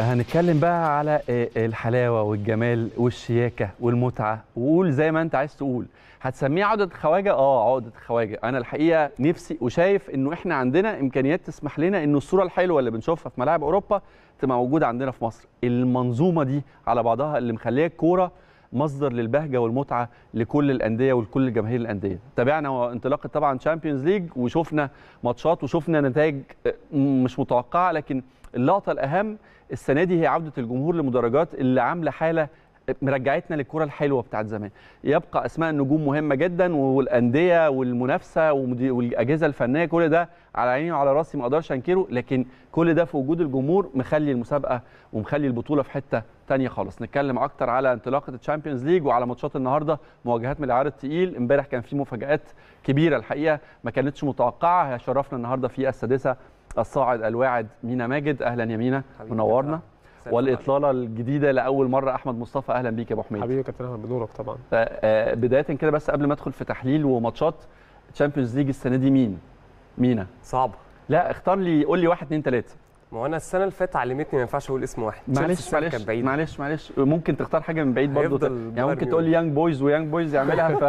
هنتكلم بقى على الحلاوة والجمال والشياكة والمتعة. وقول زي ما انت عايز تقول. هتسميه عقدة خواجة؟ آه عقدة خواجة. أنا الحقيقة نفسي وشايف إنه إحنا عندنا إمكانيات تسمح لنا إنه الصورة الحلوة اللي بنشوفها في ملاعب أوروبا تبقى موجودة عندنا في مصر. المنظومة دي على بعضها اللي مخلية الكورة مصدر للبهجة والمتعة لكل الأندية ولكل جماهير الأندية. تابعنا انطلاقة طبعا Champions League وشفنا ماتشات وشفنا نتائج مش متوقعة لكن اللقطة الأهم السنة دي هي عودة الجمهور لمدرجات اللي عاملة حالة مرجعتنا للكرة الحلوة بتاعت زمان. يبقى أسماء النجوم مهمة جدا والأندية والمنافسة والأجهزة الفنية كل ده على عيني وعلى راسي ما أقدرش أنكره. لكن كل ده في وجود الجمهور مخلي المسابقة ومخلي البطولة في حتة تانية خالص. نتكلم أكتر على انطلاقة ال Champions League وعلى ماتشات النهارده مواجهات من العيار الثقيل امبارح كان في مفاجآت كبيرة الحقيقة ما كانتش متوقعة. هيشرفنا النهارده في السادسة الصاعد الواعد مينا ماجد. أهلا يا مينا. منورنا. والإطلالة الجديدة لأول مرة. أحمد مصطفى أهلا بيك يا أبو حميد. حبيبي كابتن أحمد بنورك طبعا. بداية كده بس قبل ما أدخل في تحليل وماتشات Champions League السنة دي مين؟ مينا. صعبه لا اختار لي قول لي واحد اثنين ثلاثة ما هو أنا السنة اللي فاتت علمتني ما ينفعش أقول اسم واحد. معلش معلش معلش معلش. ممكن تختار حاجة من بعيد برضه. يعني ممكن تقول لي يانج بويز ويانج بويز يعملها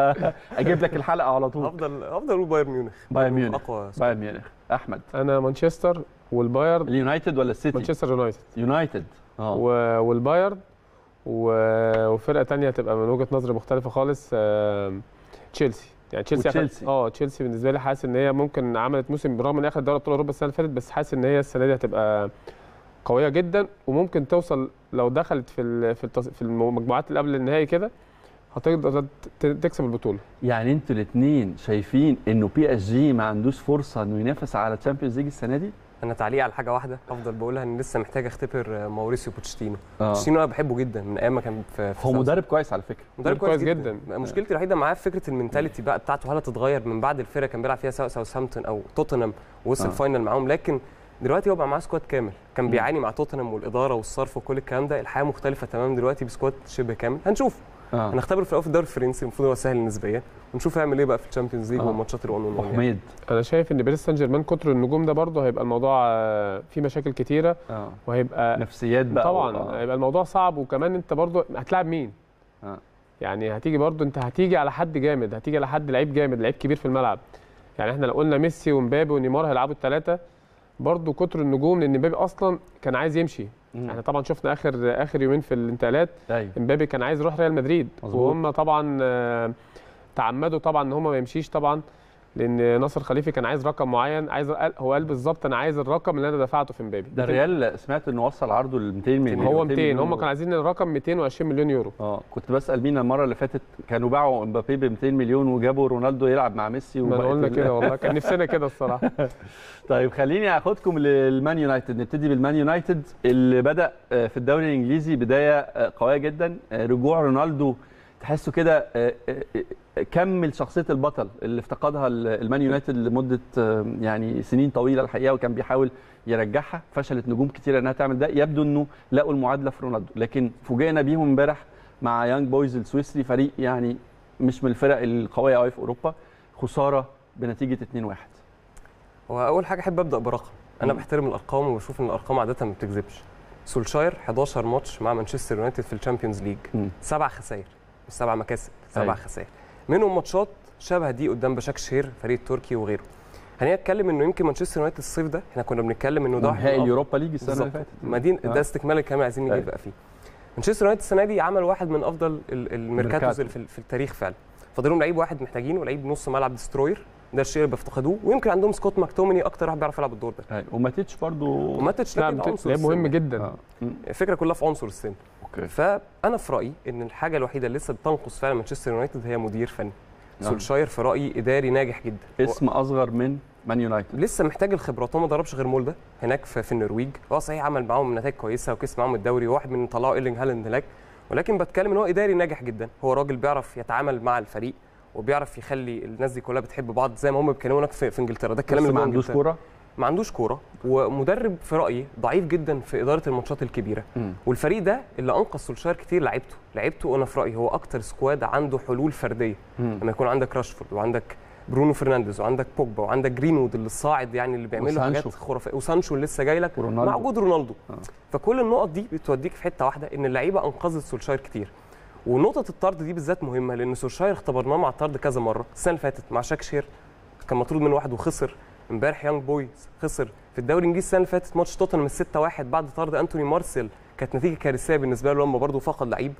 فأجيب لك الحلقة على طول. افضل افضل أقول بايرن ميونخ. بايرن ميونخ. أقوى بايرن ميونخ. أحمد. أنا مانشستر والبايرن. اليونايتد ولا السيتي؟ مانشستر يونايتد. يونايتد. آه. والبايرن. وفرقة ثانية هتبقى من وجهة نظري مختلفة خالص تشيلسي. يعني تشيلسي آه تشيلسي بالنسبة لي حاسس إن هي ممكن عملت موسم برغم إن أخذت دوري أبطال أوروبا السنة اللي فاتت بس حاسس إن هي السنة دي هتبقى قوية جدا وممكن توصل لو دخلت في في في المجموعات اللي قبل النهائي كده هتقدر تكسب البطولة. يعني أنتوا الاثنين شايفين إنه PSG ما عندوش فرصة إنه ينافس على Champions League السنة دي؟ أنا تعليق على حاجة واحدة افضل بقولها إن لسه محتاج اختبر ماوريسيو بوتشيتينو آه. بوتشيتينو أنا بحبه جدا من أيام ما كان في, في هو مدرب كويس على فكرة. مدرب كويس, كويس جدا, جدا. مشكلتي الوحيدة معاه في فكرة ال mentality بقى بتاعته هل هتتغير من بعد الفرقة كان بيلعب فيها سواء ساوثهامبتون أو توتنهام ووصل آه. final معاهم. لكن دلوقتي هو بقى معاه squad كامل. كان. بيعاني مع توتنهام والإدارة والصرف وكل الكلام ده. الحياة مختلفة تماما دلوقتي ب squad شبه كامل. هنشوف. آه. هنختبر في الأول في الدوري الفرنسي المفروض هو سهل نسبيا ونشوف هيعمل إيه بقى في ال Champions League آه. والماتشات ال 1 حميد يعني. أنا شايف إن باريس سان جيرمان كتر النجوم ده برضه هيبقى الموضوع فيه مشاكل كتيرة آه. وهيبقى نفسيات بقى طبعا آه. هيبقى الموضوع صعب وكمان أنت برضه هتلاعب مين؟ آه. يعني هتيجي برضه أنت هتيجي على حد جامد هتيجي على حد لعيب جامد لعيب كبير في الملعب يعني إحنا لو قلنا ميسي ومبابي ونيمار هيلعبوا الثلاثه برضه كتر النجوم لأن مبابي أصلا كان عايز يمشي مم. إحنا طبعا شفنا اخر آخر يومين في الانتقالات. امبابي كان عايز يروح ريال مدريد. وهم طبعا تعمدوا طبعا إن هم ما يمشيش طبعا. لأن ناصر خليفي كان عايز رقم معين عايز هو قال بالظبط أنا عايز الرقم اللي أنا دفعته في امبابي. ده الريال سمعت إنه وصل عرضه ل 200 مليون هو 200 هم كانوا عايزين الرقم 220 مليون يورو. آه كنت بسأل مين المرة اللي فاتت كانوا باعوا امبابي ب 200 مليون وجابوا رونالدو يلعب مع ميسي ما قلنا كده والله كان نفسنا كده الصراحة. طيب خليني أخدكم للمان يونايتد نبتدي بالمان يونايتد اللي بدأ في الدوري الإنجليزي بداية قوية جدا رجوع رونالدو تحسه كده كمل شخصية البطل اللي افتقدها المان يونايتد لمدة يعني سنين طويلة الحقيقة وكان بيحاول يرجعها فشلت نجوم كتير إنها تعمل ده. يبدو إنه لقوا المعادلة في رونالدو لكن فوجئنا بيهم إمبارح مع يانج بويز السويسري فريق يعني مش من الفرق القوية قوي في أوروبا خسارة بنتيجة 2-1 هو أول حاجة أحب أبدأ برقم. أنا بحترم الأرقام وبشوف إن الأرقام عادة ما بتكذبش. سولشاير 11 ماتش مع مانشستر يونايتد في ال Champions League. سبع خسائر سبع مكاسب سبع خسائر. منهم ماتشات شبه دي قدام باشاك شهير فريق تركي وغيره. خلينا نتكلم إنه يمكن مانشستر يونايتد الصيف ده إحنا كنا بنتكلم إنه ده نهائي ال Europa League السنة اللي فاتت. مدينه ده استكمال الكلام عايزين نجيب بقى فيه. مانشستر يونايتد السنة دي عمل واحد من أفضل ال mercatos اللي في التاريخ فعلا. فاضلهم لعيب واحد محتاجينه لعيب نص ملعب destroyer. ده الشيء اللي بيفتقدوه. ويمكن عندهم سكوت ماكتوميني أكتر واحد بيعرف يلعب الدور ده. وماتيتش برضه وماتيتش لعيب مهم جدا. آه. الفكرة كلها في عنصر السن. okay فأنا في رأيي إن الحاجة الوحيدة اللي لسه بتنقص فعلا مانشستر يونايتد هي مدير فني. سولشاير في رأيي إداري ناجح جدا. اسم أصغر من مان يونايتد لسه محتاج الخبرات. هو ما ضربش غير مولده هناك في, في النرويج. هو صحيح عمل معاهم نتائج كويسة وكسب معاهم الدوري وواحد من طلعوا إيرلينج هالاند هناك. ولكن بتكلم إن هو إداري ناجح جدا. هو راجل بيعرف يتعامل مع الفريق وبيعرف يخلي الناس دي كلها بتحب بعض زي ما هم بيتكلموا هناك في, في إنجلترا. ده الكلام اللي ما عندوش كورة؟ ما عندوش كورة ومدرب في رأيي ضعيف جدا في إدارة الماتشات الكبيرة م. والفريق ده اللي أنقذ سولشاير كتير لعيبته لعيبته أنا في رأيي هو أكتر squad عنده حلول فردية م. لما يكون عندك راشفورد وعندك برونو فرنانديز وعندك بوجبا وعندك جرينوود اللي الصاعد يعني اللي بيعملوا حاجات. خرافية وسانشو اللي لسه جاي لك. مع وجود رونالدو آه. فكل النقط دي بتوديك في حتة واحدة إن اللعيبة أنقذت سولشاير كتير ونقطة الطرد دي بالذات مهمة لأن سولشاير اختبرناه مع الطرد كذا مرة السنة اللي فاتت مع شاكشير كان مطرود من واحد وخسر امبارح يانج بويز خسر في الدوري الانجليزي السنة اللي فاتت ماتش توتنهام 6 1 بعد طرد أنتوني مارسيال. كانت نتيجة كارثية بالنسبة له لما برضه فقد لعيب.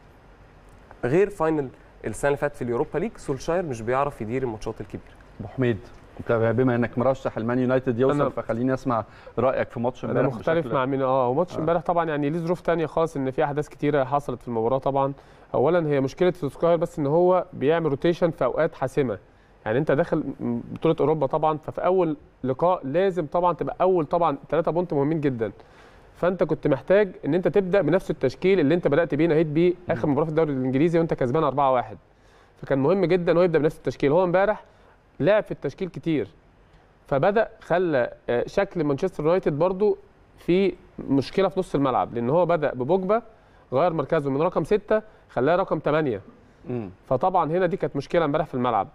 غير final السنة اللي فاتت في ال Europa League سولشاير مش بيعرف يدير الماتشات الكبيرة. أبو حميد أنت بما إنك مرشح المان يونايتد يوصل أنا- فخليني أسمع رأيك في ماتش أنا امبارح مختلف بشكل- مع مين آه وماتش آه. امبارح طبعا يعني ليه ظروف تانية خالص إن في أحداث كتيرة حصلت في المباراة طبعا. اولا هي مشكلة سولسكاير بس إن هو بيعمل rotation في أوقات حاسمة. يعني انت داخل بطولة أوروبا طبعا ففي أول لقاء لازم طبعا تبقى أول طبعا ثلاثة بونت مهمين جدا. فأنت كنت محتاج إن أنت تبدأ بنفس التشكيل اللي أنت بدأت بيه نهيت بيه آخر مباراة في الدوري الإنجليزي وأنت كسبان 4-1 فكان مهم جدا هو يبدأ بنفس التشكيل. هو إمبارح لعب في التشكيل كتير. فبدأ خلى آه، شكل مانشستر يونايتد برضو في مشكلة في نص الملعب. لأن هو بدأ ببوجبا غير مركزه من رقم ستة خلاه رقم 8 مم. فطبعا هنا دي كانت مشكلة إمبارح في الملعب.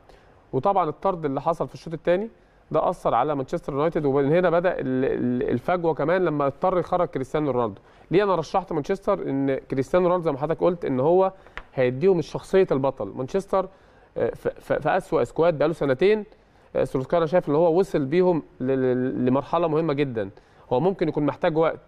وطبعا الطرد اللي حصل في الشوط الثاني ده أثر على مانشستر يونايتد ومن هنا بدأ ال- ال- الفجوة كمان لما اضطر يخرج كريستيانو رونالدو. ليه أنا رشحت مانشستر؟ إن كريستيانو رونالدو زي ما حضرتك قلت إن هو هيديهم الشخصية البطل. مانشستر آه، في- في في أسوأ squad بقاله سنتين آه، سولسكاير أنا شايف إن هو وصل بيهم لمرحلة مهمة جدا. هو ممكن يكون محتاج وقت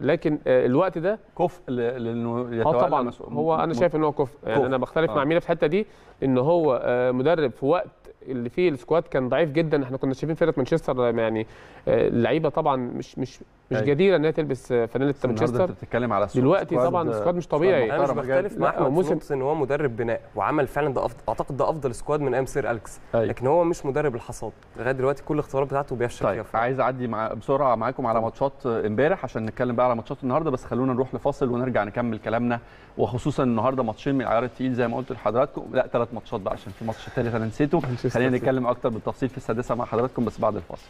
لكن آه، الوقت ده كفء لأنه آه يتولى طبعا. مسؤول- هو أنا شايف إن هو كفء. يعني. أنا بختلف آه. مع مينا في الحتة دي إن هو آه، مدرب في وقت اللي فيه ال squad كان ضعيف جدا. إحنا كنا شايفين فرقة مانشستر يعني آه، اللعيبه طبعا مش مش مش. جديرة إن هي تلبس فانيله مانشستر أنت بتتكلم على دلوقتي طبعا ال squad مش طبيعي. أنا مش. بختلف مع أحمد موسم- إن هو مدرب بناء وعمل فعلا ده أفضل أعتقد ده أفضل squad من أيام سير أليكس. لكن هو مش مدرب الحصاد لغاية دلوقتي كل الاختبارات بتاعته بيفشل طيب فيها عايز أعدي مع بسرعة معاكم على ماتشات إمبارح عشان نتكلم بقى على ماتشات النهارده بس خلونا نروح لفاصل ونرجع نكمل كلامنا وخصوصا النهارده ماتشين من العيار التقيل زي ما قلت لحضراتكم لا ثلاث ماتشات بقى عشان في ماتش الثالث أنا نسيته خلينا. نتكلم أكتر بالتفصيل في السادسة مع حضراتكم بس بعد الفاصل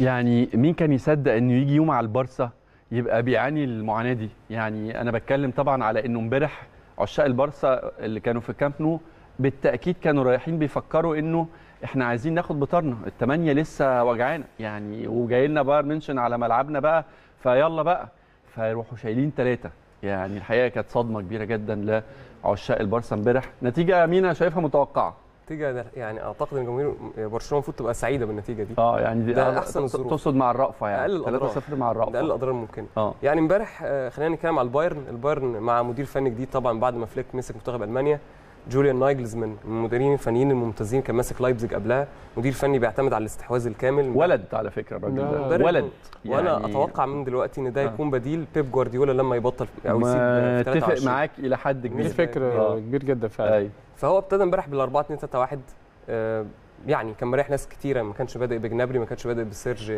يعني مين كان يصدق إنه يجي يوم على البارسا يبقى بيعاني المعاناة دي؟ يعني أنا بتكلم طبعا على إنه امبارح عشاق البارسا اللي كانوا في كامب نو بالتأكيد كانوا رايحين بيفكروا إنه إحنا عايزين ناخد بتارنا الثمانيه لسه وجعانا يعني وجاي لنا بايرن ميونشن على ملعبنا بقى فيلا بقى. فيروحوا شايلين ثلاثة يعني الحقيقة كانت صدمة كبيرة جدا لعشاق البارسا امبارح. نتيجة مين أنا شايفها متوقعة. نتيجة ده- يعني أعتقد إن جماهير برشلونة المفروض تبقى سعيدة بالنتيجة دي. آه يعني دي ده آه، أحسن الظروف. تقصد مع الرأفة يعني. أقل الأضرار. 3-0 مع الرأفة. ده أقل الأضرار الممكنه آه. يعني امبارح آه، خلينا نتكلم على البايرن. البايرن مع مدير فني جديد طبعا بعد ما فليك مسك منتخب ألمانيا. جوليان نايجلزمان من المديرين الفنيين الممتازين كان ماسك لايبزيج قبلها. مدير فني بيعتمد على الاستحواذ الكامل. ولد على فكرة الراجل ولد. وأنا يعني أتوقع من دلوقتي إن ده آه. يكون بديل بيب جوارديولا لما يبطل أو يسيب اتفق 23. معاك إلى حد دي كبير. نسبة فكر آه. كبير جدا فعلا. فهو ابتدى امبارح بال 4 2 3 1 آه، يعني كان مريح ناس كتيرة. ما كانش بادئ بجنابري ما كانش بادئ بسيرج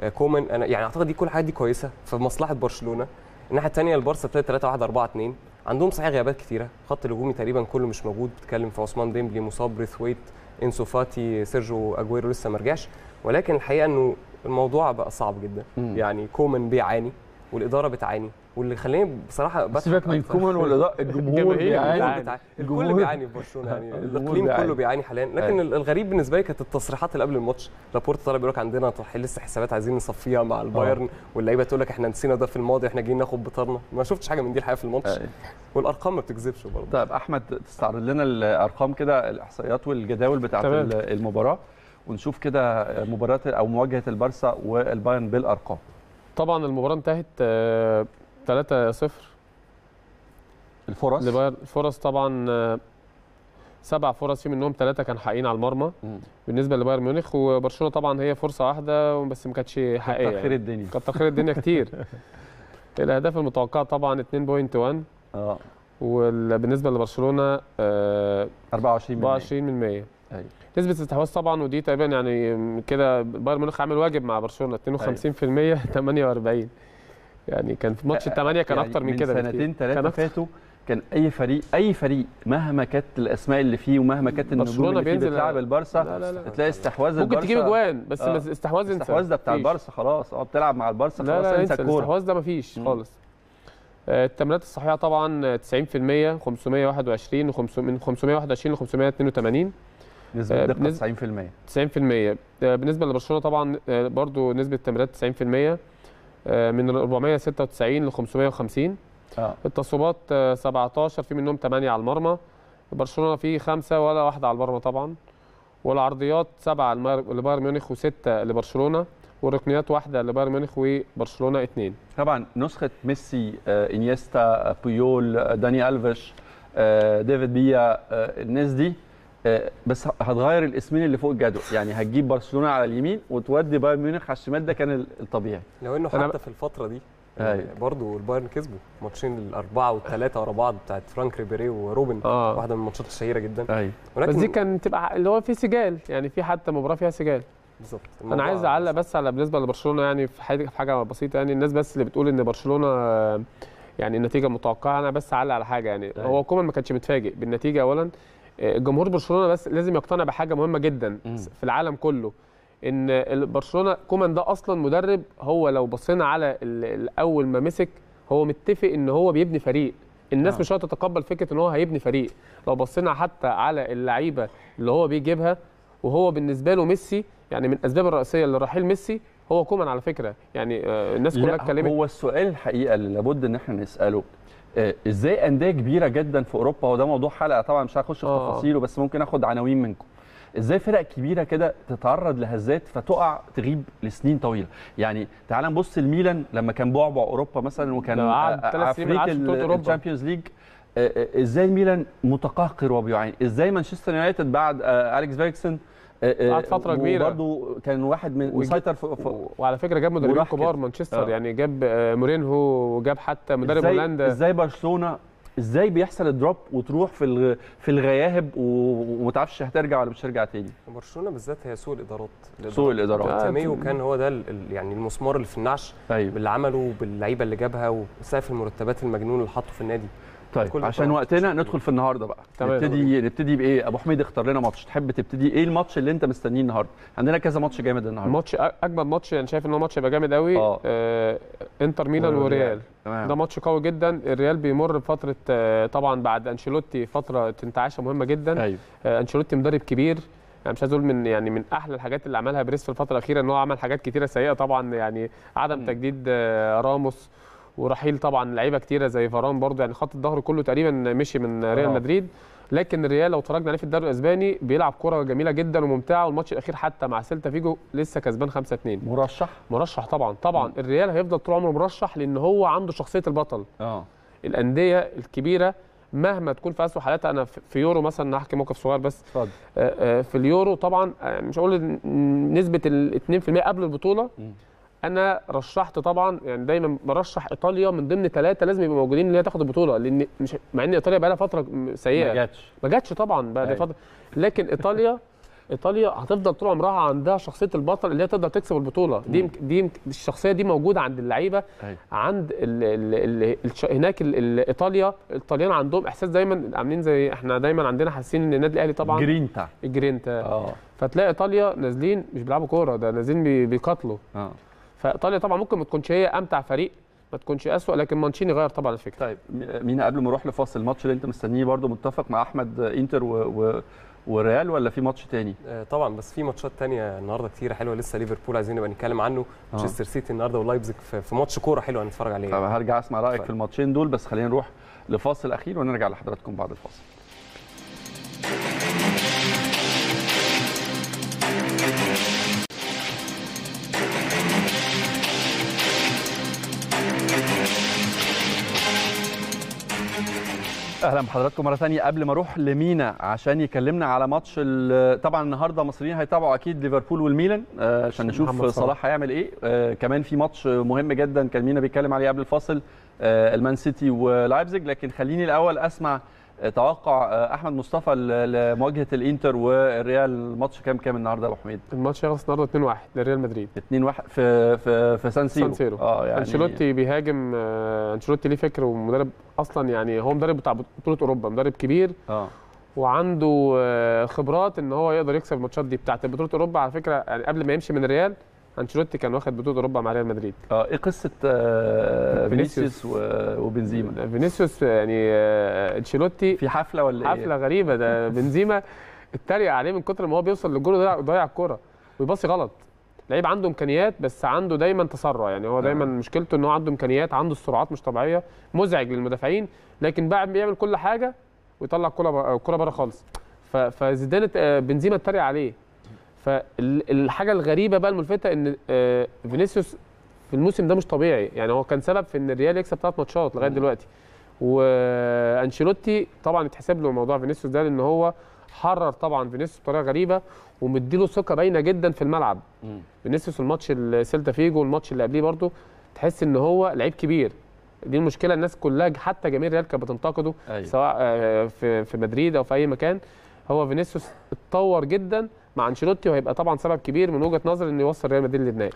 آه، كومان. أنا يعني أعتقد دي كل الحاجات دي كويسة في مصلحة برشلونة. الناحية الثانية البارسا ابتدى 3 1 4 2 عندهم صحيح غيابات كتيرة. خط الهجومي تقريبا كله مش موجود. بتتكلم في عثمان ديمبلي مصاب بريثويت أنسو فاتي سيرجيو أجويرو لسه ما رجعش. ولكن الحقيقة إنه الموضوع بقى صعب جدا. مم. يعني كومان بيعاني والإدارة بتعاني. واللي خلاني بصراحة بضحك سيبك من كومان والاداء الجمهور الجماهير بيعاني. الجمهور- الكل بيعاني في برشلونة يعني. الجمهور الإقليم. كله بيعاني. حاليا. لكن أيوة. الغريب بالنسبة لي كانت التصريحات اللي قبل الماتش. لابورت طالع بيقول لك عندنا لسه حسابات عايزين نصفيها مع البايرن. واللعيبة تقول لك إحنا نسينا ده في الماضي إحنا جايين ناخد بتارنا ما شفتش حاجة من دي الحقيقة في الماتش. أيوة. والأرقام ما بتكذبش برضه. طيب أحمد تستعرض لنا الأرقام كده الإحصائيات والجداول بتاعت المباراة. ونشوف كده مباراة أو مواجهة البارسا والبايرن بالأرقام. طبعا المباراة انتهت آه، 3-0 الفرص؟ لبايرن فرص طبعا سبع فرص في منهم ثلاثة كان حقيقيين على المرمى. مم. بالنسبة لبايرن ميونخ وبرشلونة طبعا هي فرصة واحدة بس ما كانتش حقيقية. كتر خير. الدنيا. كتر خير الدنيا كتير. الأهداف المتوقعة طبعا 2.1 آه. وبالنسبه لبرشلونة آه، 24 من 24 من 100 أيوة. نسبة الاستحواذ طبعا ودي تقريبا يعني كده بايرن ميونخ عامل واجب مع برشلونة 52% 48 يعني كان في ماتش الثمانية كان يعني أكتر من كده من بكتير. سنتين ثلاثة. فاتوا كان أي فريق أي فريق مهما كانت الأسماء اللي فيه ومهما كانت النجوم اللي فيه بتلعب البارسا لا لا لا تلاقي استحواذ ممكن البارسا تجيب اجوان بس آه. استحواذ انسى الاستحواذ ده بتاع. البارسا خلاص آه بتلعب مع البارسا لا خلاص لا انسى الكورة الاستحواذ ده مفيش. خالص آه، التمريرات الصحيحة طبعا آه، 90% 521 وخمس- من 521 ل 582 نسبة آه، دقة بنسبة- 90% 90% آه، بالنسبة لبرشلونة طبعا برضو نسبة التمريرات 90% آه، من 496 ل 550 آه. التصويبات آه، 17 في منهم 8 على المرمى. برشلونة فيه خمسة ولا واحدة على المرمى طبعا. والعرضيات سبعة لبايرن ميونخ وستة لبرشلونة. والركنيات واحدة لبايرن ميونخ وبرشلونة اثنين طبعا نسخة ميسي آه، إنيستا آه، آه، داني ألفيش آه، ديفيد فيا آه، الناس دي آه، بس هتغير الاسمين اللي فوق الجدول. يعني هتجيب برشلونة على اليمين وتودي بايرن ميونخ على الشمال ده كان ال- الطبيعي. لو إنه حتى في الفترة دي آه، أيوة. برضو البايرن كسبوا ماتشين الأربعة والثلاثه ورا بعض بتاعت فرانك ريبيري وروبن آه. واحدة من الماتشات الشهيرة جدا. أيوه. بس دي كان تبقى اللي هو في سجال يعني في حتى مباراة فيها سجال. بالظبط. أنا عايز أعلق بس على بالنسبة لبرشلونة يعني في حاجة في حاجة بسيطة يعني الناس بس اللي بتقول إن برشلونة آه، يعني النتيجة متوقعة. أنا بس أعلق على حاجة يعني أيوة. هو كومان ما كانش متفاجئ بالنتيجة اولا. آه، جمهور برشلونة بس لازم يقتنع بحاجة مهمة جدا مم. في العالم كله إن برشلونة كومان ده أصلا مدرب هو لو بصينا على ال- ال- أول ما مسك هو متفق إن هو بيبني فريق الناس آه. مش هتتقبل فكرة إن هو هيبني فريق لو بصينا حتى على اللعيبة اللي هو بيجيبها وهو بالنسبة له ميسي يعني من الأسباب الرئيسية لرحيل ميسي هو كومان على فكرة يعني آه، الناس كلها اتكلمت هو السؤال الحقيقة اللي لابد إن إحنا نسأله إزاي أندية كبيرة جدا في أوروبا؟ وده موضوع حلقة طبعا مش هخش في آه. تفاصيله بس ممكن آخد عناوين منكم. إزاي فرق كبيرة كده تتعرض لهزات فتقع تغيب لسنين طويلة؟ يعني تعال نبص الميلان لما كان بعبع أوروبا مثلا وكان آه، أوروبا. ال Champions League. آه، آه، إزاي الميلان متقهقر وبيعاني؟ إزاي مانشستر يونايتد بعد آه، أليكس فيرجسون قعد فترة كبيرة. وبرضه كان واحد من مسيطر في, وعلى فكرة جاب مدربين كبار. مانشستر آه. يعني جاب آه، مورينهو وجاب حتى مدرب هولندا إزاي برشلونة إزاي بيحصل ال drop وتروح في الغ... في الغياهب وما تعرفش هترجع ولا مش هترجع تاني برشلونة بالذات هي سوء الإدارات سوء الإدارات آه. بارتوميو كان هو ده ال- يعني المسمار اللي في النعش أيوه باللي عمله باللعيبه اللي جابها وسقف المرتبات المجنون اللي حطه في النادي طيب عشان. وقتنا ندخل في النهارده بقى. تمام. نبتدي نبتدي بإيه؟ أبو حميد اختار لنا ماتش. تحب تبتدي؟ إيه الماتش اللي أنت مستنيه النهارده؟ عندنا كذا ماتش جامد النهارده. ماتش أجمد ماتش يعني شايف إن هو ماتش هيبقى جامد قوي آه. آه إنتر ميلان. وريال ده تمام. ماتش قوي جدا. الريال بيمر بفترة آه، طبعا بعد أنشيلوتي فترة انتعاشة مهمة جدا. أيوه. آه، أنشيلوتي مدرب كبير. يعني مش عايز أقول من يعني من أحلى الحاجات اللي عملها بيريز في الفترة الأخيرة إن هو عمل حاجات كتيرة سيئة طبعا يعني عدم مم. تجديد آه، راموس. ورحيل طبعا لعيبة كتيرة زي فاران برضه يعني خط الظهر كله تقريبا مشي من ريال آه. مدريد. لكن الريال لو اتفرجنا عليه في الدوري الأسباني بيلعب كره جميلة جدا وممتعة والماتش الأخير حتى مع سيلتا فيجو لسه كسبان 5 2 مرشح؟ مرشح طبعا طبعا. الريال هيفضل طول عمره مرشح لأن هو عنده شخصية البطل. آه. الأندية الكبيرة مهما تكون في اسوء حالاتها أنا في يورو مثلا هحكي موقف صغير بس. اتفضل. آه، آه، في اليورو طبعا مش هقول نسبة ال 2% قبل البطولة مم. أنا رشحت طبعا يعني دايما برشح إيطاليا من ضمن ثلاثة لازم يبقوا موجودين ان هي تاخد البطولة لأن مش مع إن إيطاليا بقى لها فتره ما سيئه جاتش. ما جاتش طبعا بقى لها أيوة. فترة. لكن إيطاليا إيطاليا هتفضل طول عمرها عندها شخصية البطل اللي هي تقدر تكسب البطولة. دي يمكن- دي يمكن- الشخصية دي موجودة عند اللعيبة أيوه. عند ال ال ال الش- هناك ال ال إيطاليا الطليان عندهم إحساس دايما عاملين زي إحنا دايما عندنا حاسين إن النادي الأهلي طبعا جرينتا. الجرينتا آه. فتلاقي إيطاليا نازلين مش بيلعبوا كورة ده نازلين بي- بيقاتلوا. آه. فإيطاليا طبعا ممكن ما تكونش هي أمتع فريق ما تكونش أسوأ لكن مانشيني غير طبعا الفكرة طيب مينا قبل ما نروح لفاصل الماتش اللي أنت مستنيه برضو متفق مع أحمد إنتر و... و... وريال ولا في ماتش تاني؟ آه، طبعا بس في ماتشات تانية النهارده كتيرة حلوة لسه ليفربول عايزين نبقى نتكلم عنه آه. مانشستر سيتي النهارده ولايبزيج في في ماتش كورة حلو هنتفرج عليه طب هرجع أسمع رأيك اتفضل. في الماتشين دول بس خلينا نروح لفاصل أخير ونرجع لحضراتكم بعد الفاصل أهلا بحضراتكم مرة ثانية قبل ما أروح لمينا عشان يكلمنا على ماتش ال- طبعا النهارده المصريين هيتابعوا أكيد ليفربول والميلان آه، عشان نشوف. صلاح هيعمل إيه آه، كمان في ماتش مهم جدا كان مينا بيتكلم عليه قبل الفاصل آه، المان سيتي ولايبزيج لكن خليني الأول أسمع توقع آه، أحمد مصطفى لمواجهة الإنتر والريال الماتش كام كام النهارده يا أبو حميد؟ الماتش هيخلص النهارده 2-1 لريال مدريد. 2 1 في في في سان سيرو. سان سيرو. آه يعني أنشيلوتي بيهاجم آه، أنشيلوتي ليه فكر ومدرب أصلا يعني هو مدرب بتاع بطولة أوروبا مدرب كبير. آه. وعنده آه، خبرات إن هو يقدر يكسب الماتشات دي. بتاعت بطولة أوروبا على فكرة يعني قبل ما يمشي من الريال أنشيلوتي كان واخد بطولة أوروبا مع ريال مدريد. آه إيه قصة آه، فينيسيوس. وبنزيما؟ فينيسيوس يعني آه، أنشيلوتي في حفلة ولا حفلة إيه غريبة ده. بنزيما اتريق عليه من كتر ما هو بيوصل للجول وضيع- ضيع الكورة. ويباصي غلط. لعيب عنده إمكانيات بس عنده دايما تسرع. يعني هو دايما مشكلته إن هو عنده إمكانيات عنده سرعات مش طبيعية. مزعج للمدافعين. لكن بعد بيعمل كل حاجة ويطلع الكوره الكوره بره خالص. فزيدان آه، بنزيما اتريق عليه. فالحاجة الغريبة بقى الملفتة إن آه، فينيسيوس في الموسم ده مش طبيعي. يعني هو كان سبب في إن الريال يكسب ثلاث ماتشات لغاية دلوقتي. وأنشيلوتي طبعا يتحسب له موضوع فينيسيوس ده لإن هو حرر طبعا فينيسيوس بطريقة غريبة ومديله ثقة باينة جدا في الملعب. فينيسيوس ماتش السيلتا فيجو والماتش اللي قبليه برضه تحس إن هو لعيب كبير. دي المشكلة الناس كلها حتى جماهير الريال كانت بتنتقده أيوه. سواء آه، في في مدريد أو في أي مكان. هو فينيسيوس اتطور جدا مع أنشيلوتي وهيبقى طبعا سبب كبير من وجهة نظري انه يوصل ريال مدريد للنهائي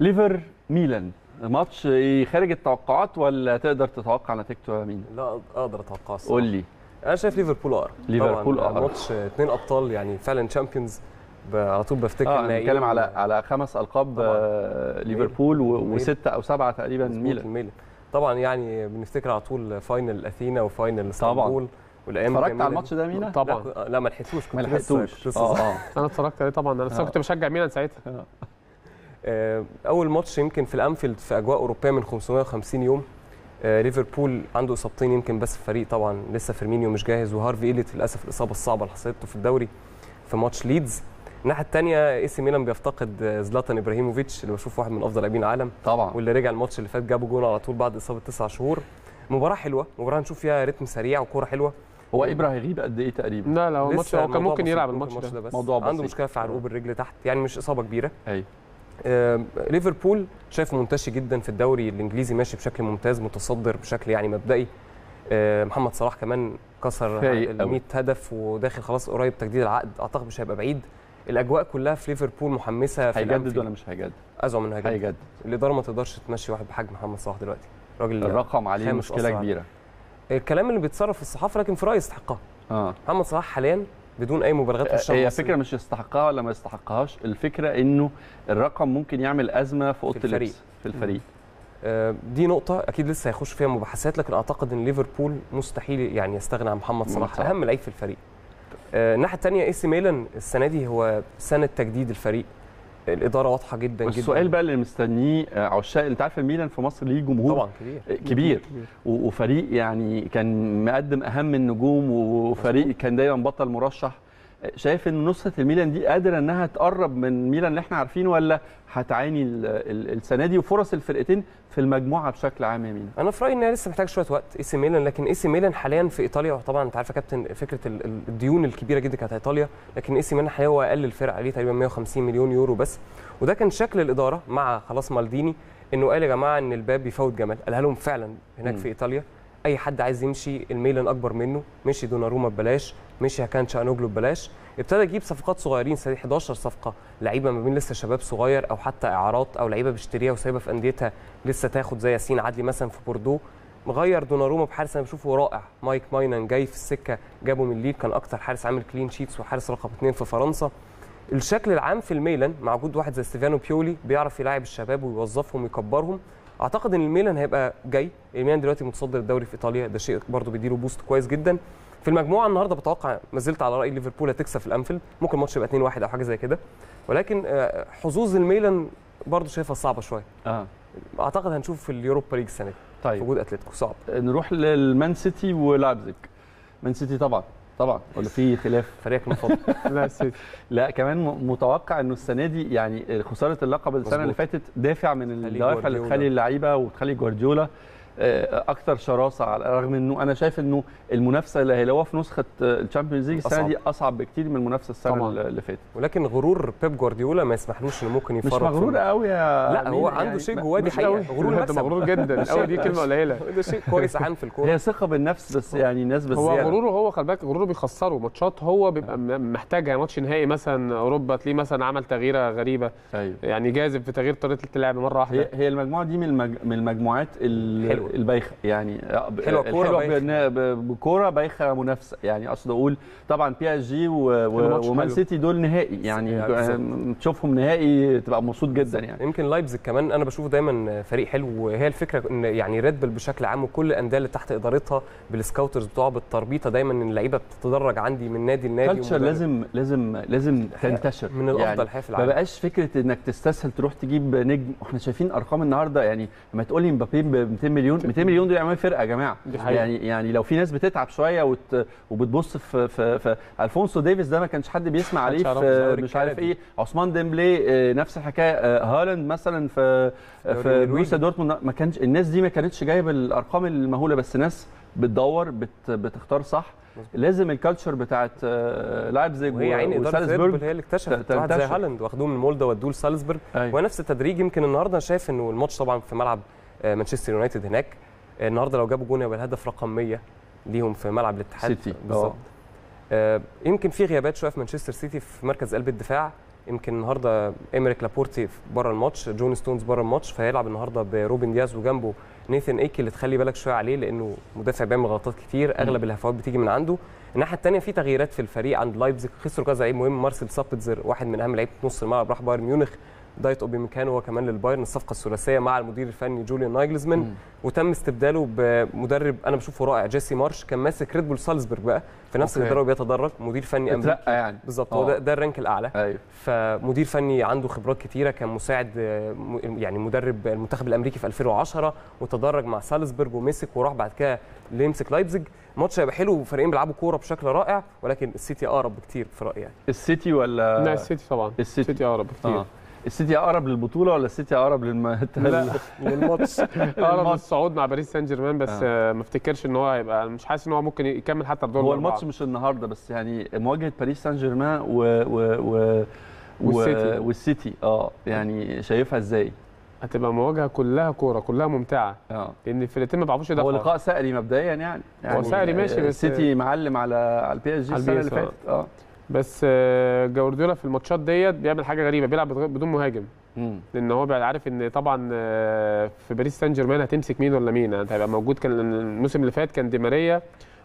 ليفر ميلان ماتش إيه خارج التوقعات ولا تقدر تتوقع نتيجته يا مين لا أقدر أتوقع. قول لي أنا شايف ليفربول أقرب ليفربول طبعاً أقرب. ماتش اثنين أبطال يعني فعلا champions على طول بفتكر نهائيين. بنتكلم على على خمس ألقاب طبعاً. آه ليفربول. وستة أو سبعة تقريبا ميلان طبعا يعني بنفتكر على طول final أثينا و final إسطنبول والأيام اتفرجت على. الماتش ده مينا؟ طبعا. لا, لا ما لحقتوش كنت ما لحقتوش. آه. أنا اتفرجت عليه طبعا. أنا آه. كنت بشجع ميلان ساعتها. آه، أول ماتش يمكن في الأنفيلد في أجواء أوروبية من 550 يوم. آه، ليفربول عنده إصابتين يمكن بس في الفريق طبعا لسه فيرمينيو مش جاهز وهارفي إيليت للأسف الإصابة الصعبة اللي حصلت له في الدوري في ماتش ليدز. الناحية الثانية إي سي ميلان بيفتقد آه، زلاتان إبراهيموفيتش اللي بشوف واحد من أفضل لاعبين العالم. طبعا. واللي رجع الماتش اللي فات جابه جون على طول بعد إصابة تسع شهور. مباراة حلوة مباراة هنشوف فيها رتم سريع وكورة حلوة. هو ابره هيغيب قد إيه تقريبا؟ لا لا هو الماتش هو كان ممكن يلعب الماتش ده. بس. موضوع عنده بسيط. مشكلة في عرقوب الرجل تحت يعني مش إصابة كبيرة. أيوه آه، ليفربول شايفه منتشي جدا في الدوري الإنجليزي ماشي بشكل ممتاز متصدر بشكل يعني مبدئي. آه، محمد صلاح كمان كسر ال أوي. 100 هدف وداخل خلاص قريب تجديد العقد. أعتقد مش هيبقى بعيد. الأجواء كلها في ليفربول محمسة في هيجدد. ولا مش هيجدد؟ أزعم إنه هيجدد. هيجدد. الإدارة ما تقدرش تمشي واحد بحجم محمد صلاح دلوقتي. راجل الرقم عليه مشكلة. كبيرة. الكلام اللي بيتصرف في الصحافة لكن في رأيي يستحقها آه محمد صلاح حاليا بدون أي مبالغات هي فكرة مش يستحقها ولا ما يستحقهاش الفكرة إنه الرقم ممكن يعمل أزمة في أوضة الفريق. اللبس في الفريق آه، دي نقطة أكيد لسه هيخش فيها مباحثات لكن أعتقد إن ليفربول مستحيل يعني يستغنى عن محمد صلاح. أهم لعيب في الفريق. آه، الناحية الثانية إي سي ميلان السنة دي هو سنة تجديد الفريق. الإدارة واضحة جدا جدا. السؤال بقى اللي مستنيه آه، عشاق أنت عارف الميلان في مصر ليه جمهور طبعا كبير. آه، كبير. وفريق يعني كان مقدم أهم النجوم وفريق كان دايما بطل مرشح. شايف إن نسخة الميلان دي قادرة إنها تقرب من ميلان اللي إحنا عارفينه ولا هتعاني ال- ال- السنة دي وفرص الفرقتين في المجموعة بشكل عام يا مينا أنا في رأيي إنها لسه محتاج شوية وقت إي سي ميلان لكن إي سي ميلان حاليا في إيطاليا وطبعا أنت عارف يا كابتن ال- الديون الكبيرة جدا كانت إيطاليا لكن إي سي ميلان حاليا هو أقل الفرق عليه تقريبا 150 مليون يورو بس. وده كان شكل الإدارة مع خلاص مالديني إنه قال يا جماعة إن الباب بيفوت جمال قالها لهم فعلا هناك مم. في إيطاليا. أي حد عايز يمشي الميلان أكبر منه مشي دوناروما ببلاش. مشي هاكان تشالهانوجلو ببلاش ابتدى يجيب صفقات صغيرين سنة 11 صفقة لعيبة ما بين لسه شباب صغير أو حتى إعارات أو لعيبة بيشتريها وسايبها في أنديتها لسه تاخد زي ياسين عدلي مثلا في بوردو. مغير دوناروما بحارس أنا بشوفه رائع مايك ماينان جاي في السكة جابه من ليل كان أكتر حارس عامل clean sheets وحارس رقم اثنين في فرنسا. الشكل العام في الميلان مع وجود واحد زي ستيفانو بيولي بيعرف يلاعب الشباب ويوظفهم ويكبرهم. أعتقد إن الميلان هيبقى جاي الميلان دلوقتي متصدر الدوري في إيطاليا ده شيء برضه بيديله boost كويس جدا. في المجموعة النهارده بتوقع ما زلت على رأي ليفربول هتكسب في الأنفيلد. ممكن الماتش يبقى 2 1 أو حاجة زي كده. ولكن آه، حظوظ الميلان برضه شايفها صعبة شوية. آه. أعتقد هنشوف في اليوروبا ليج السنة دي. في طيب وجود أتلتيكو. صعب. نروح للمان سيتي ولايبزيج. مان سيتي طبعا طبعا. ولا في خلاف؟ فريقك المفضل لا السيتي لا كمان متوقع إنه السنة دي يعني خسارة اللقب السنة اللي. فاتت دافع من الدوافع اللي. تخلي اللعيبة وتخلي جوارديولا. آه، أكتر شراسة على الرغم إنه أنا شايف إنه المنافسة اللي هيلاقوها في نسخة الشامبيونز ليج السنة أصعب. دي أصعب. بكتير من المنافسة السنة طبعاً. اللي فاتت. ولكن غرور بيب جوارديولا ما يسمحلوش إنه ممكن مش يفرط مغرور قوي يا لا هو أمين، عنده يعني شيء ما- جواه دي مش حقيقة. قوي غرور أنت المكسب مغرور جدا. قوي دي كلمة قليلة. ده شيء كويس أحيانا في الكورة. هي ثقة بالنفس بس يعني ناس بس هو غروره هو خلي بالك غروره بيخسره. ماتشات هو بيبقى محتاجها ماتش نهائي مثلا أوروبا تلاقيه مثلا عمل تغييرة غريبة. أيوه. يعني جازف في تغيير طريقة اللعب مرة واحدة. هي هي المجموعة دي من المج... من المجموعات ال... حلوة. البايخه يعني. بإن- ب- بكورة بايخه منافسة يعني أقصد أقول طبعا بي اس جي. ومان. سيتي دول نهائي يعني تشوفهم نهائي تبقى مبسوط جدا يعني يمكن لايبزيج كمان أنا بشوفه دايما فريق حلو وهي الفكرة إن يعني ريد بل بشكل عام وكل الأندية اللي تحت إدارتها بال scouters بتوعها بالتربيطة دايما إن اللعيبة بتتدرج عندي من نادي لنادي culture. لازم لازم لازم تنتشر من الأفضل يعني في ما العالم بقاش فكرة إنك تستسهل تروح تجيب نجم وإحنا شايفين أرقام النهارده يعني لما تقول لي مبابي ب 200 مليون 200 مليون دول يعملوا فرقة يا جماعة. يعني يعني لو في ناس بتتعب شوية وت... وبتبص في في, في ألفونسو ديفيس ده ما كانش حد بيسمع عليه في. مش عارف. إيه عثمان ديمبلي آه، نفس الحكاية آه، هالاند مثلا في في. بروسيا دورتموند ما كانش الناس دي ما كانتش جايبة الأرقام المهولة بس ناس بتدور بت... بتختار صح لازم ال culture بتاعت آه، لايبزيج وهي عين إدارة هي اللي اكتشفت واحد زي. هالاند واخدوه من مولدا ودوه لسالزبورج أيوة. ونفس التدريج يمكن النهارده شايف إنه الماتش طبعا في ملعب مانشستر يونايتد هناك. آه، النهارده لو جابوا جون يبقى الهدف رقم 100 ليهم في ملعب الاتحاد. سيتي. بالظبط. آه. آه، يمكن في غيابات شوية في مانشستر سيتي في مركز قلب الدفاع. يمكن النهارده ايمريك لابورتي بره الماتش جون ستونز بره الماتش فهيلعب النهارده بروبن دياز وجنبه نيثن إيكي اللي تخلي بالك شوية عليه لأنه مدافع بيعمل غلطات كتير. أغلب الهفوات بتيجي من عنده. الناحية الثانية في تغييرات في الفريق عند لايبزيج. خسروا كذا لعيب مهم. مارسيل سابتزر واحد من أهم لعيبة نص الملعب راح بايرن ميونخ. دايت اوبيميكانو هو كمان للبايرن الصفقة الثلاثية مع المدير الفني جوليان نايجلزمان. وتم استبداله بمدرب أنا بشوفه رائع جيسي مارش كان ماسك ريد بول سالزبورج بقى في نفس. الإدارة وبيتدرج مدير فني أمريكي. اترقى يعني. بالظبط هو آه. ده, ده ال rank الأعلى. أيوه. فمدير فني عنده خبرات كتيرة كان مساعد آه، يعني مدرب المنتخب الأمريكي في 2010 وتدرج مع سالزبورج ومسك وراح بعد كده ليمسك لايبزيج. ماتش هيبقى حلو وفريقين بيلعبوا كورة بشكل رائع ولكن السيتي أقرب بكتير في رأيي يعني. السيتي ولا لا السيتي طبعا. السيتي. السيتي أقرب بكتير. آه. السيتي أقرب للبطولة ولا السيتي أقرب للم... لا للماتش أقرب الماتش. للصعود مع باريس سان جيرمان بس آه. آه. ما افتكرش إن هو هيبقى مش حاسس إن هو ممكن يكمل حتى الدور هو. الماتش مش النهارده بس يعني مواجهة باريس سان جيرمان و... و... و... والسيتي. والسيتي آه يعني شايفها إزاي؟ هتبقى مواجهة كلها كورة كلها ممتعة آه لأن الفرقتين ما بيعرفوش هو يدافعوا لقاء سائري مبدئيا يعني يعني ثأري ماشي، بس- السيتي معلم على على البي اس جي السنة اللي فاتت آه بس آه، جوارديولا في الماتشات ديت بيعمل حاجة غريبة بيلعب بدون مهاجم. مم. لأن هو بقى عارف إن طبعا آه، في باريس سان جيرمان هتمسك مين ولا مين. يعني هيبقى موجود كان الموسم اللي فات كان دي ماريا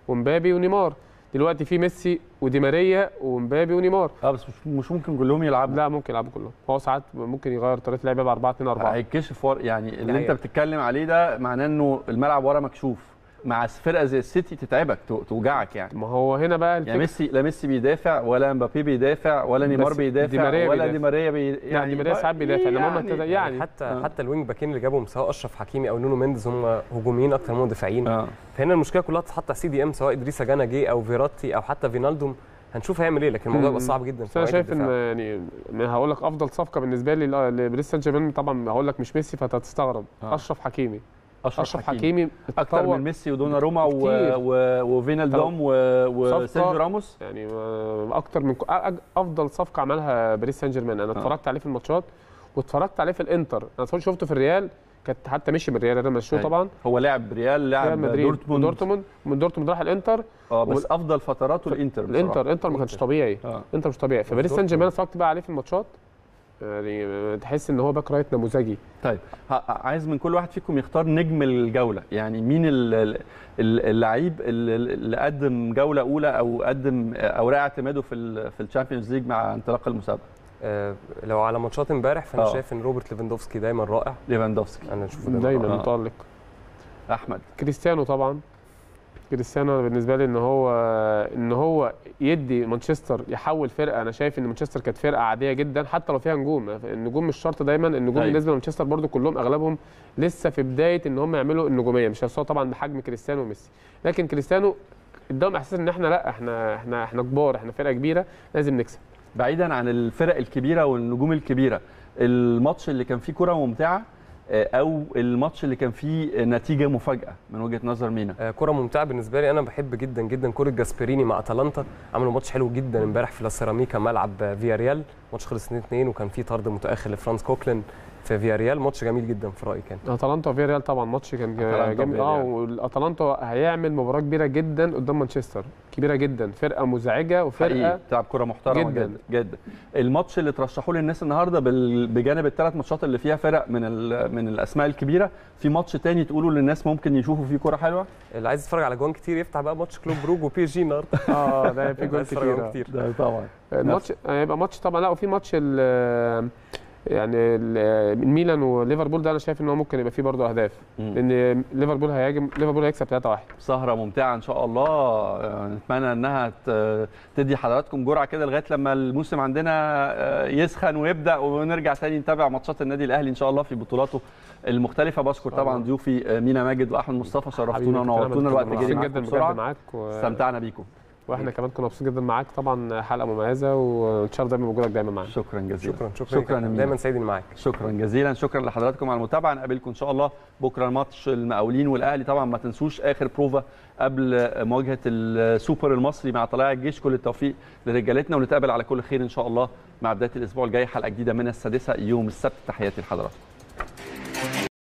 ومبابي ونيمار. دلوقتي في ميسي ودي ماريا ومبابي ونيمار. آه بس مش ممكن كلهم يلعبوا. لا ممكن يلعبوا كلهم. هو ساعات ممكن يغير طريقة اللعب ب 4 2 4 هيتكشف. يعني اللي أنت. بتتكلم عليه ده معناه إنه الملعب ورا مكشوف. مع فرقة زي السيتي تتعبك تو- توجعك يعني ما هو هنا بقى يعني ميسي لا ميسي بيدافع ولا مبابي بيدافع ولا نيمار بيدافع دي ماريا ولا. دي ماريا بي... يعني دي ماريا ساعات بيدافع إنما هم يعني... يعني حتى آه. حتى ال wing باكين اللي جابهم سواء أشرف حكيمي أو نونو مينديز هم هجوميين أكتر من مدافعين آه فهنا المشكلة كلها تتحط على CDM سواء إدريس جانا جاي أو فيراتي أو حتى فينالدوم هنشوف هيعمل إيه لكن الموضوع مم. يبقى صعب جدا بس أنا شايف إن. يعني هقول لك أفضل صفقة بالنسبة لي لباريس سان جيرمان طبعا هقول لك مش ميسي فأنت هتستغرب آه. أشرف حكيمي أشرف, حكيمي, حكيمي أكتر اتطور من ميسي ودوناروما و... كتير. و... وفينالدوم و... وسيرجيو راموس؟ يعني آه، أكتر من أفضل صفقة عملها باريس سان جيرمان. أنا آه. اتفرجت عليه في الماتشات واتفرجت عليه في الإنتر. أنا شفته في الريال. كانت حتى مشي من الريال أنا مشوه. طبعا. هو لاعب ريال مدريد. دورتموند. دورتموند. من دورتموند راح الإنتر. آه بس أفضل فتراته الإنتر بصراحة. الإنتر. انتر ما كانش طبيعي. آه. انتر مش طبيعي. فباريس سان جيرمان اتفرجت بقى عليه في الماتشات. يعني تحس إن هو back right نموذجي. طيب عايز من كل واحد فيكم يختار نجم الجولة. يعني مين ال- ال- ال- اللعيب اللي قدم جولة أولى أو قدم اوراق اعتماده في ال في ال Champions League مع انطلاق المسابقة؟ آه لو على ماتشات امبارح فأنا آه. شايف إن روبرت ليفاندوفسكي دايما رائع. ليفاندوفسكي. أنا اشوفه دايما, دايما. متألق. أحمد. كريستيانو طبعا. كريستيانو بالنسبة لي إن هو إن هو يدي مانشستر يحول فرقة. أنا شايف إن مانشستر كانت فرقة عادية جدا حتى لو فيها نجوم. النجوم مش شرط دايما. النجوم أيوة. بالنسبة لمانشستر برضو كلهم أغلبهم لسه في بداية إن هم يعملوا النجومية. مش طبعا بحجم كريستيانو وميسي. لكن كريستيانو اداهم إحساس إن إحنا لأ إحنا إحنا إحنا كبار إحنا فرقة كبيرة لازم نكسب. بعيدا عن الفرق الكبيرة والنجوم الكبيرة الماتش اللي كان فيه كرة ممتعة أو الماتش اللي كان فيه نتيجة مفاجأة من وجهة نظر مينا. آه، كرة ممتعة بالنسبة لي. أنا بحب جدا جدا كرة جاسبريني مع أتلانتا. عملوا ماتش حلو جدا امبارح في لاسيراميكا ملعب آه، فياريال. ماتش خلص 2-2 وكان فيه طرد متأخر لفرانس كوكلين. في فياريال ماتش جميل جدا في رأيي كان. أتلانتا وفياريال طبعا ماتش كان جامد آه. والأتلانتا هيعمل مباراة كبيرة جدا قدام مانشستر. كبيرة جدا. فرقة مزعجة حقيقي. وفرقه بتلعب كرة محترمة جداً. جدا. جدا. الماتش اللي ترشحوه للناس النهارده بجانب الثلاث ماتشات اللي فيها فرق من ال- من الأسماء الكبيرة في ماتش تاني تقولوا للناس ممكن يشوفوا فيه كرة حلوة؟ اللي عايز يتفرج على جوان كتير يفتح بقى ماتش كلوب بروج وبي جي النهارده. آه ده في جوان آه. كتير. ده طبعا. الماتش هيبقى ماتش طبعا. لا وفي ماتش ال- يعني الميلان وليفربول ده أنا شايف إن هو ممكن يبقى فيه برضه أهداف. مم. لأن ليفربول هيهاجم ليفربول هيكسب 3-1 سهرة ممتعة إن شاء الله. آه، نتمنى إنها ت- تدي حضراتكم جرعة كده لغاية لما الموسم عندنا آه، يسخن ويبدأ ونرجع تاني نتابع ماتشات النادي الأهلي إن شاء الله في بطولاته المختلفة. بشكر الله. طبعا ضيوفي آه، مينا ماجد وأحمد مصطفى شرفتونا ونورتونا الوقت جري جدا معاكم و... استمتعنا بيكم. وإحنا كمان كنا مبسوطين جدا معاك. طبعا حلقة مميزة وإن شاء الله دايما وجودك دايما معانا. شكرا جزيلا. شكرا شكرا شكرا. دايما سعيد معاك. شكرا جزيلا. شكرا لحضراتكم على المتابعة. نقابلكم إن شاء الله بكرة الماتش. المقاولين والأهلي طبعا ما تنسوش آخر بروفا قبل مواجهة السوبر المصري مع طلائع الجيش. كل التوفيق لرجالتنا ونتقابل على كل خير إن شاء الله مع بداية الأسبوع الجاي. حلقة جديدة من السادسة يوم السبت. تحياتي لحضراتكم.